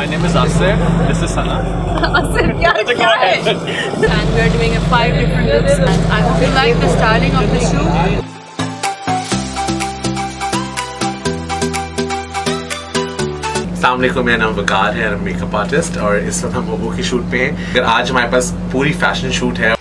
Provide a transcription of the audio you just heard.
My name is Asif. This is Sana. Asif, yeah, Go ahead. And we are doing a five different looks. And I hope you like the styling of the shoe. अल्लाम मेरा नाम वकार है makeup artist और इस वक्त हम ओबो की shoot पे हैं अगर आज हमारे पास पूरी फ़ैशन शूट है